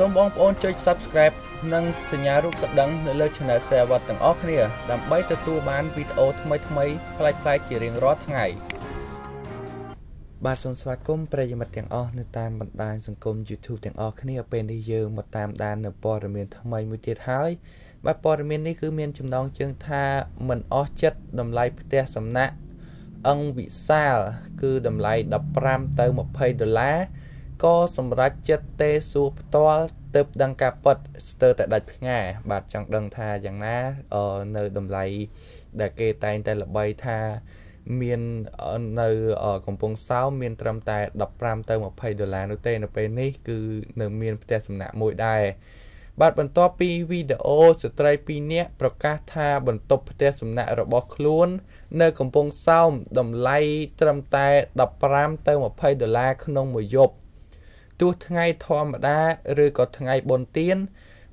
សូមបងប្អូនចុច Subscribe និងសញ្ញារូបកណ្ដឹងនៅលើ Channel Savat ទាំងអស់គ្នា ដើម្បីទទួលបានវីដេអូថ្មីៗប្លែកៗជារៀងរាល់ថ្ងៃបាទសូមស្វាគមន៍ប្រិយមិត្តទាំងអស់នៅតាមបណ្ដាញសង្គម YouTube ទាំងអស់គ្នាពេលនេះយើងមកតាមដាននៅព័ត៌មានថ្មីមួយទៀតហើយបាទព័ត៌មាននេះគឺមានចំណងជើងថាមិនអស់ចិត្តតម្លៃផ្ទះសំណាក់អង្គវិសាល គឺតម្លៃ15ទៅ20ដុល្លារ ក៏សម្រេចចិត្តទេសួរផ្ទាល់ទៅដឹងការពិតស្ទើរតែដាច់ផ្ងាបាទចង់ដឹងថាយ៉ាងណានៅតម្លៃដែលគេតែងតែល្បីថាមាននៅកំពង់សោមមានត្រឹមតែ15ទៅ20ដុល្លារនោះទេនៅពេលនេះគឺនៅមានផ្ទះសំណាក់មួយដែរបាទបន្ទាប់ពីវីដេអូស្ត្រី2នាក់ប្រកាសថាបន្ទប់ផ្ទះសំណាក់របស់ខ្លួន នៅកំពង់សោមតម្លៃត្រឹមតែ15ទៅ20ដុល្លារក្នុងមួយយប់ ទោះថ្ងៃធម្មតាឬក៏ថ្ងៃបុណ្យទាន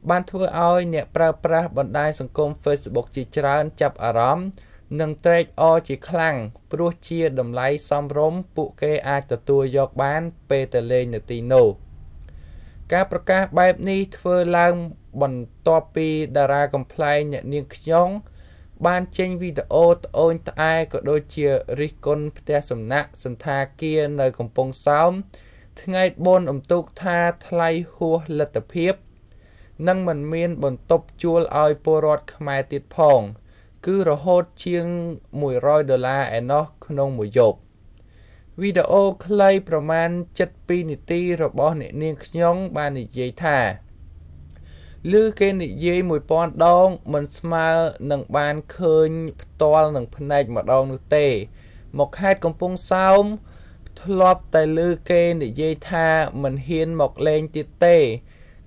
បានធ្វើឲ្យអ្នកប្រើប្រាស់បណ្ដាញសង្គម Facebook ជាច្រើនចាប់អារម្មណ៍និងត្រេកអរជាខ្លាំងព្រោះជាតម្លៃសមរម្យពួកគេអាចទទួលយកបាន ពេលទៅលេងនៅទីនោះការប្រកាសបែបនេះធ្វើឡើងបន្ទាប់ពីតារាកំ pl ែងអ្នកនាងខ្ញងបានចេញវីដេអូត្អូញត្អែក៏ដូចជារិះគន់ផ្ទះសំណាក់សន្តាគារនៅកំពង់សោម ថ្ងៃបុណ្យអុំទូកថាថ្លៃហួសលទ្ធភាព និងមិនមានបន្ទប់ជួលឲ្យពលរដ្ឋខ្មែរទៀតផង គឺរហូតជាង100ដុល្លារឯណោះក្នុងមួយយប់វីដេអូខ្លីប្រមាណ72នាទីរបស់អ្នកនាងខ្ញុំបាននិយាយថាឬគេនិយាយ1000ដងមិនស្មើនឹងបានឃើញផ្ទាល់នឹងភ្នែកម្ដងនោះទេ មកខេត្តកំពង់សោម ធ្លាប់តែឮគេនិយាយថាមិនហ៊ានមកលេងទៀតទេ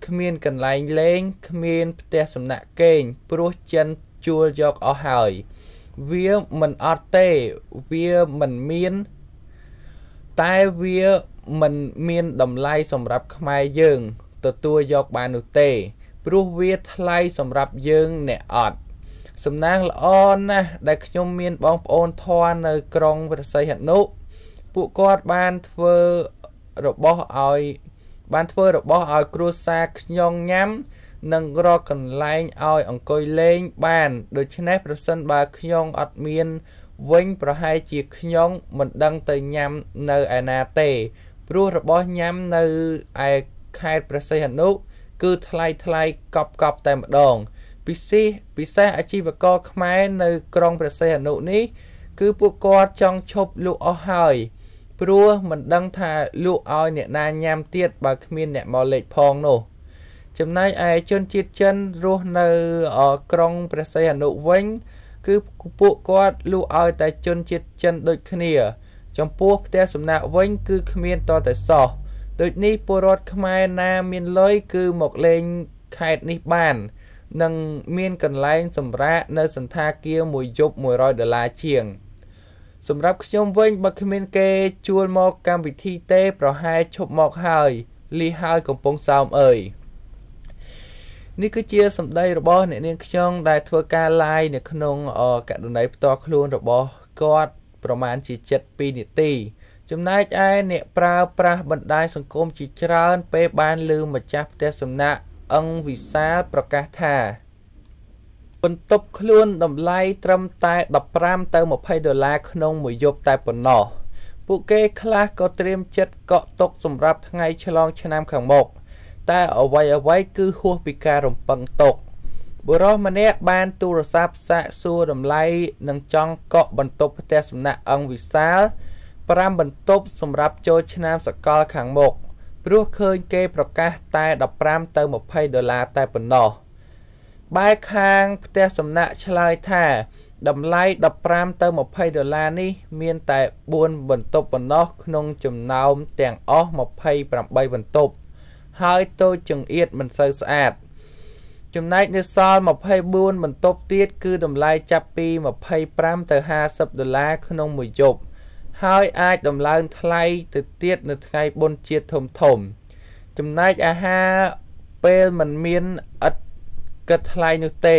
គ្មានកន្លែងលេងគ្មានផ្ទះសំណាក់គេងព្រោះចិនជួលយកអស់ហើយ វាមិនអត់ទេវាមិនមាន តែវាមិនមានតម្លៃសម្រាប់ខ្មែរយើងទទួលយកបាននោះទេ ព្រោះវាថ្លៃសម្រាប់យើងអ្នកអត់សំណាងល្អណាស់ដែលខ្ញុំមានបងប្អូនធន់នៅក្រុងព្រះសីហនុ ពួកគាត់បានធ្វើរបស់ឲ្យបានធ្វើរបស់ឲ្យគ្រួសារខ្ញុំញ៉ាំនិងរកកន្លែងឲ្យអង្គុយលេងបាន ដូច្នេះប្រសិនបើខ្ញុំអត់មានវិញប្រហែលជាខ្ញុំមិនដឹងទៅញ៉ាំនៅឯណាទេព្រោះរបស់ញ៉ាំនៅឯខេត្តព្រះសីហនុគឺថ្លៃថ្លៃកប់កប់តែម្ដង ពិសេសពិសេសអាជីវករខ្មែរនៅក្រុងព្រះសីហនុនេះ គឺពួកគាត់ចង់ឈប់លក់អស់ហើយ ព្រោះមិនដឹងថាលក់ឲ្យអ្នកណាញ៉ាំទៀតបើគ្មានអ្នកមកលេខផងនោះចំណែកឯជនជាតិចិនរស់នៅក្រុងព្រះសីហនុវិញ គឺពួកគាត់លក់ឲ្យតែជនជាតិចិនដូចគ្នា ចំពោះផ្ទះសំណាក់វិញ គឺគ្មានតតែសោះដូចនេះពលរដ្ឋខ្មែរណាមានលុយគឺមកលេងខេត្តនេះបាននិងមានកន្លែងសម្រាកនៅសន្តាគារមួយយប់100ដុល្លារជាង សម្រាប់ខ្ញុំវិញបើគ្មានគេជួលមកកម្មវិធីទេ ប្រហែលឈប់មកហើយលីហើយកំពុងសោមអើយនេះគឺជាសម្ដីរបស់អ្នកនាងខ្ញុំដែលធ្វើការ live នៅក្នុងកណន័យផ្ទាល់ខ្លួនរបស់គាត់ប្រមាណជា72នាទីចំណែកឯអ្នកប្រើប្រាស់បណ្ដាញសង្គមជាច្រើន ពេលបានឮម្ចាស់ផ្ទះសំណាក់អង្គវិសាលប្រកាសថា បន្ទប់ខ្លួនតម្លៃត្រឹមតែ15ទៅ20ដុល្លារក្នុងមួយយប់តែប៉ុណ្ណោះពួកគេខ្លះក៏ត្រៀមចិត្តកក់ទុកសម្រាប់ថ្ងៃឆ្លងឆ្នាំខាងមុខតែអ្វីអ្វីគឺហួសពីការរំពឹងទុកបុរសម្នាក់បានទូរស័ព្ទសាកសួរតម្លៃនិងចង់កក់បន្ទប់ផ្ទះសំណាក់អង្គវិសាល5បន្ទប់សម្រាប់ចូលឆ្នាំសកលខាងមុខព្រោះឃើញគេប្រកាសតែ15ទៅ20ដុល្លារតែប៉ុណ្ណោះ បែរខាងផ្ទះសំណាក់ឆ្លើយថាតម្លៃ15ទៅ20ដុល្លារនេះ មានតែ4បន្ទប់ប៉ុណ្ណោះក្នុងចំណោមទាំងអស់28បន្ទប់ហើយតូចចង្អៀតមិនសូវស្អាត ចំណែកនៅសល់24បន្ទប់ទៀតគឺតម្លៃចាប់ពី25ទៅ50ដុល្លារក្នុងមួយយប់ហើយអាចដំឡើងថ្លៃទៅទៀតនៅថ្ងៃបុណ្យជាតិធំធំ ចំណែកអាហារពេលមិនមានឥត គិតថ្លៃនោះទេ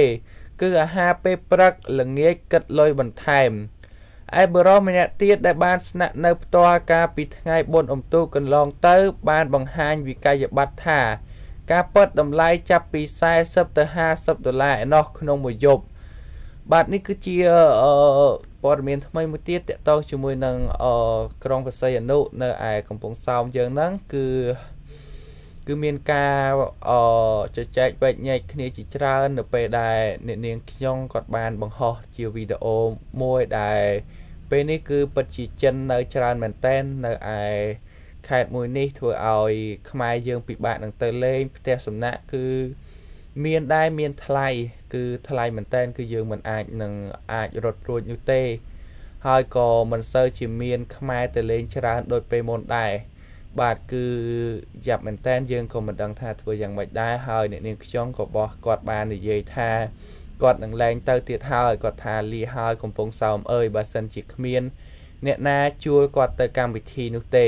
គឺអាហារពេលព្រឹកល្ងាចគិតលុយបន្ថែមឯបរិសម្នាក់ទៀតដែលបានស្នាក់នៅផ្ទាល់ការពីថ្ងៃបុណ្យអុំទូកកន្លងទៅ បានបង្ហាញវិក័យប័ត្រថា ការប៉ិតតម្លៃចាប់ពី40ទៅ50ដុល្លារឯណោះក្នុងមួយយប់បាទនេះគឺជាព័ត៌មានថ្មីមួយទៀតតកតងជាមួយនឹងក្រុងបសីអនុនៅឯកំពង់សោមយើងហ្នឹងគឺ គឺមានការអជជែកវែកញែកគ្នាជាច្រើននៅពេលដែលអ្នកនាងខ្ញុំគាត់បានបង្ហោះជាវីដេអូមួយដែលពេលនេះគឺពិតជាចិននៅច្រើនមែនតែននៅឯខេត្តមួយនេះធ្វើឲ្យខ្មែរយើងពិបាកនឹងទៅលេងផ្ទះសំណាក់គឺមានដែរមានថ្លៃគឺថ្លៃមែនតែនគឺយើងមិនអាចនឹងអាចរត់រួចនោះទេ ហើយក៏មិនសូវជាមានខ្មែរទៅលេងច្រើនដូចពេលមុនដែរ បាទគឺយ៉ាប់មែនតែនយើងក៏មិនដឹងថាធ្វើយ៉ាងម៉េចដែរហើយអ្នកនាងខ្ញុំក៏បោះគាត់បាននិយាយថាគាត់នឹងលែងទៅទៀតហើយគាត់ថាលីហើយកំពុងសោមអើយបើសិនជាគ្មាន អ្នកណាជួលគាត់ទៅកម្មវិធីនោះទេ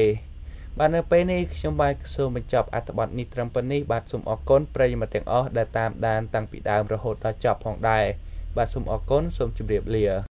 បាទនៅពេលនេះខ្ញុំបាទសូមបញ្ចប់អត្ថបទនេះត្រឹមប៉ុណ្នេះបាទសូមអរគុណប្រិយមិត្តទាំងអស់ដែលតាមដានតាំងពីដើមរហូតដល់ចប់ផងដែរបាទសូមអរគុណសូមជម្រាបលា